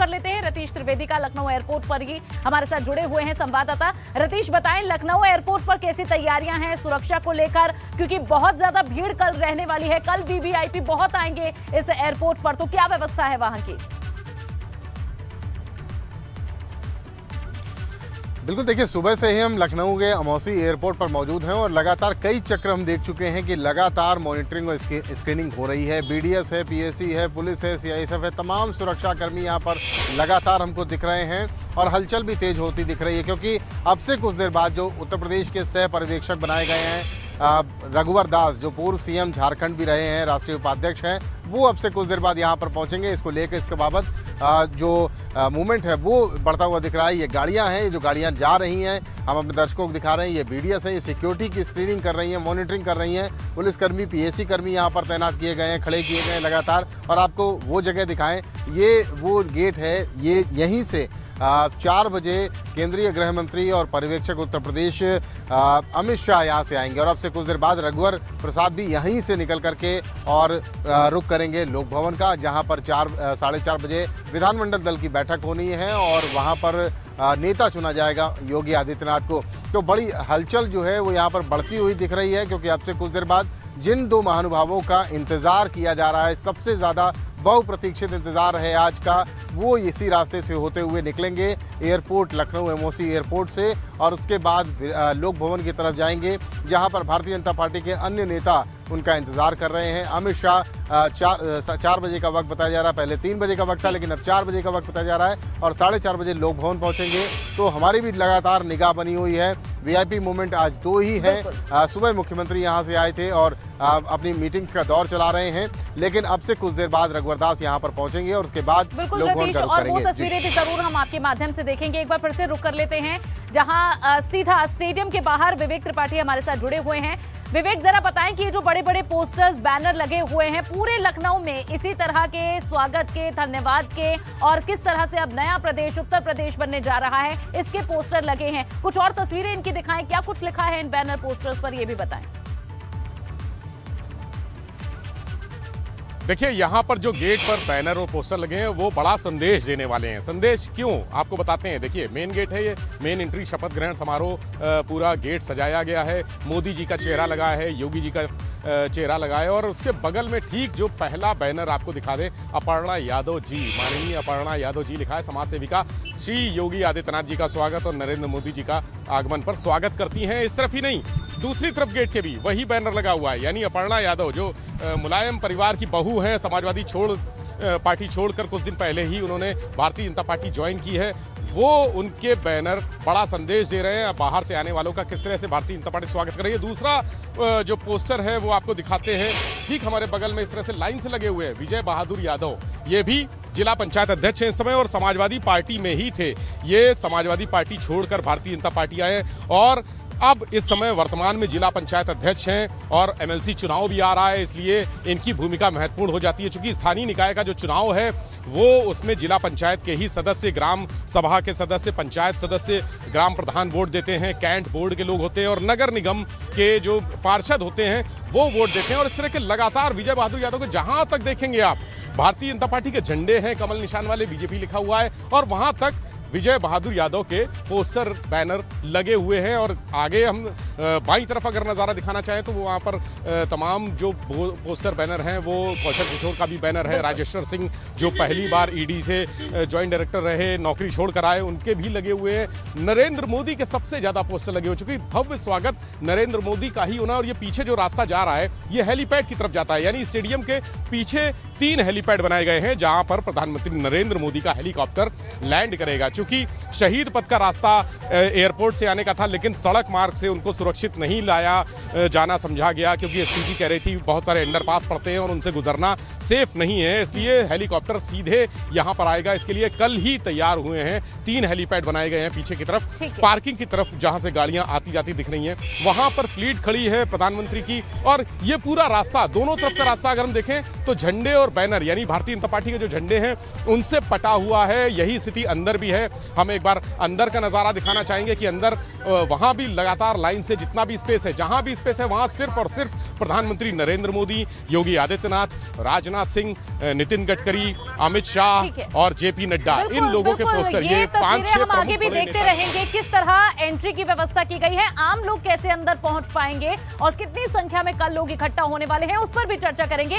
कर लेते हैं। रतीश त्रिवेदी का लखनऊ एयरपोर्ट पर ही हमारे साथ जुड़े हुए हैं संवाददाता। रतीश, बताएँ, लखनऊ एयरपोर्ट पर कैसी तैयारियाँ हैं सुरक्षा को लेकर? क्योंकि बहुत ज़्यादा भीड़ कल रहने वाली है। कल वीवीआईपी बहुत आएँगे इस एयरपोर्ट पर तो क्या व्यवस्था है वहाँ की? बिल्कुल, देखिए, सुबह से ही हम लखनऊ के अमौसी एयरपोर्ट पर मौजूद हैं और लगातार कई चक्र हम देख चुके हैं कि लगातार मॉनिटरिंग और स्क्रीनिंग हो रही है। बीडीएस है पीएससी है, पुलिस है सीआईएसएफ है, तमाम सुरक्षाकर्मी यहाँ पर लगातार हमको दिख रहे हैं और हलचल भी तेज होती दिख रही है क्योंकि अब से कुछ देर बाद जो उत्तर प्रदेश के सह पर्यवेक्षक बनाए गए हैं रघुवर दास, जो पूर्व सीएम झारखंड भी रहे हैं, राष्ट्रीय उपाध्यक्ष हैं वो अब से कुछ देर बाद यहाँ पर पहुँचेंगे। इसको लेकर इसके बाबत जो मूवमेंट है, वो बढ़ता हुआ दिख रहा है। ये गाड़ियाँ हैं, जो गाड़ियाँ जा रही हैं, हम अपने दर्शकों को दिखा रहे हैं। ये बीडीएस है, ये सिक्योरिटी की स्क्रीनिंग कर रही हैं मॉनिटरिंग कर रही हैं। पुलिसकर्मी पीएससी कर्मी यहाँ पर तैनात किए गए हैं, खड़े किए गए हैं लगातार। और आपको वो जगह दिखाएँ। ये वो गेट है, ये यहीं से चार बजे केंद्रीय गृह मंत्री और पर्यवेक्षक उत्तर प्रदेश अमित शाह यहाँ से आएँगे। और अब से कुछ देर बाद रघुवर प्रसाद भी यहीं से निकल करके और रुक करेंगे लोक भवन का, जहाँ पर चार साढ़े चार बजे विधानमंडल दल की बैठक होनी है और वहाँ पर नेता चुना जाएगा योगी आदित्यनाथ को। तो बड़ी हलचल जो है वो यहाँ पर बढ़ती हुई दिख रही है, क्योंकि अब से कुछ देर बाद जिन दो महानुभावों का इंतज़ार किया जा रहा है, सबसे ज़्यादा बहुप्रतीक्षित इंतज़ार है आज का, वो इसी रास्ते से होते हुए निकलेंगे एयरपोर्ट, लखनऊ एमओसी एयरपोर्ट से, और उसके बाद लोक भवन की तरफ़ जाएँगे, जहाँ पर भारतीय जनता पार्टी के अन्य नेता उनका इंतज़ार कर रहे हैं। अमित शाह चार चार बजे का वक्त बताया जा रहा है। पहले तीन बजे का वक्त था लेकिन अब चार बजे का वक्त बताया जा रहा है और साढ़े चार बजे लोक भवन पहुँचेंगे। तो हमारी भी लगातार निगाह बनी हुई है। वीआईपी मूवमेंट आज दो ही है। सुबह मुख्यमंत्री यहाँ से आए थे और आ, अपनी मीटिंग्स का दौर चला रहे हैं। लेकिन अब से कुछ देर बाद रघुवर दास यहाँ पर पहुँचेंगे और उसके बाद भवन का रुख करेंगे। तस्वीरें भी ज़रूर हम आपके माध्यम से देखेंगे। एक बार फिर से रुक कर लेते हैं जहाँ सीधा स्टेडियम के बाहर विवेक त्रिपाठी हमारे साथ जुड़े हुए हैं। विवेक, जरा बताएँ कि ये जो बड़े बड़े पोस्टर्स बैनर लगे हुए हैं, पूरे लखनऊ में इसी तरह के स्वागत के, धन्यवाद के, और किस तरह से अब नया प्रदेश, उत्तर प्रदेश बनने जा रहा है, इसके पोस्टर लगे हैं। कुछ और तस्वीरें इनकी दिखाएँ, क्या कुछ लिखा है इन बैनर पोस्टर्स पर, ये भी बताएँ। देखिए, यहाँ पर जो गेट पर बैनर और पोस्टर लगे हैं, वो बड़ा संदेश देने वाले हैं। संदेश क्यों? आपको बताते हैं। देखिए मेन गेट है ये। मेन एंट्री शपथ ग्रहण समारोह पूरा गेट सजाया गया है। मोदी जी का चेहरा लगा है, योगी जी का चेहरा लगाए और उसके बगल में ठीक जो पहला बैनर आपको दिखा दे, अपर्णा यादव जी। माननीय अपर्णा यादव जी लिखा है समाज सेविका श्री योगी आदित्यनाथ जी का स्वागत और नरेंद्र मोदी जी का आगमन पर स्वागत करती हैं। इस तरफ़ ही नहीं दूसरी तरफ़ गेट के भी वही बैनर लगा हुआ है। यानी अपर्णा यादव, जो मुलायम परिवार की बहू है, समाजवादी छोड़ पार्टी छोड़कर कुछ दिन पहले ही उन्होंने भारतीय जनता पार्टी ज्वाइन की है। वो उनके बैनर बड़ा संदेश दे रहे हैं। बाहर से आने वालों का किस तरह से भारतीय जनता पार्टी स्वागत कर रही है। दूसरा जो पोस्टर है वो आपको दिखाते हैं। ठीक हमारे बगल में इस तरह से लाइन से लगे हुए हैं। विजय बहादुर यादव, ये भी जिला पंचायत अध्यक्ष हैं इस समय और समाजवादी पार्टी में ही थे। ये समाजवादी पार्टी छोड़कर भारतीय जनता पार्टी आए और अब इस समय वर्तमान में जिला पंचायत अध्यक्ष हैं और एमएलसी चुनाव भी आ रहा है, इसलिए इनकी भूमिका महत्वपूर्ण हो जाती है, चूँकि स्थानीय निकाय का जो चुनाव है, वो उसमें जिला पंचायत के ही सदस्य, ग्राम सभा के सदस्य, पंचायत सदस्य, ग्राम प्रधान वोट देते हैं, कैंट बोर्ड के लोग होते हैं और नगर निगम के जो पार्षद होते हैं, वो वोट देते हैं और इस तरह के लगातार विजय बहादुर यादव को जहाँ तक देखेंगे आप, भारतीय जनता पार्टी के झंडे हैं, कमल निशान वाले बीजेपी लिखा हुआ है और वहाँ तक विजय बहादुर यादव के पोस्टर, बैनर लगे हुए हैं और आगे हम बाई तरफ़ अगर नज़ारा दिखाना चाहें तो वहाँ पर तमाम जो पोस्टर, बैनर हैं, वो कौशल किशोर का भी बैनर है, राजेश्वर सिंह जो पहली बार ईडी से ज्वाइंट डायरेक्टर रहे, नौकरी छोड़ कर आए, उनके भी लगे हुए हैं। नरेंद्र मोदी के सबसे ज़्यादा पोस्टर लगे हो चुके भव्य स्वागत नरेंद्र मोदी का ही होना और ये पीछे जो रास्ता जा रहा है ये हेलीपैड की तरफ़ जाता है यानी स्टेडियम के पीछे तीन हेलीपैड बनाए गए हैं जहाँ पर प्रधानमंत्री नरेंद्र मोदी का हेलीकॉप्टर लैंड करेगा। चूँकि शहीद पथ का रास्ता एयरपोर्ट से आने का था लेकिन सड़क मार्ग से उनको सुरक्षित नहीं लाया जाना समझा गया क्योंकि एस कह रही थी बहुत सारे अंडरपास पड़ते हैं और उनसे गुजरना सेफ़ नहीं है इसलिए हेलीकॉप्टर सीधे यहाँ पर आएगा। इसके लिए कल ही तैयार हुए हैं तीन हेलीपैड बनाए गए हैं पीछे की तरफ़। पार्किंग की तरफ़ जहाँ से गाड़ियाँ आती जाती दिख रही हैं वहाँ पर फ्लीट खड़ी है प्रधानमंत्री की और ये पूरा रास्ता दोनों तरफ़ का रास्ता अगर हम देखें तो झंडे और बैनर यानी भारतीय जनता पार्टी के जो झंडे हैं उनसे पटा हुआ है यही स्थिति अंदर भी है। हम एक बार अंदर का नज़ारा दिखाना चाहेंगे कि अंदर वहाँ भी लगातार लाइन से जितना भी स्पेस है जहाँ भी स्पेस है वहाँ सिर्फ़ और सिर्फ़ प्रधानमंत्री नरेंद्र मोदी योगी आदित्यनाथ राजनाथ सिंह नितिन गडकरी अमित शाह और जेपी नड्डा। इन लोगों के पोस्टर ये ये पाँच छह हम आगे भी देखते रहेंगे किस तरह एंट्री की व्यवस्था की गई है आम लोग कैसे अंदर पहुँच पाएँगे और कितनी संख्या में कल लोग इकट्ठा होने वाले हैं उस पर भी चर्चा करेंगे।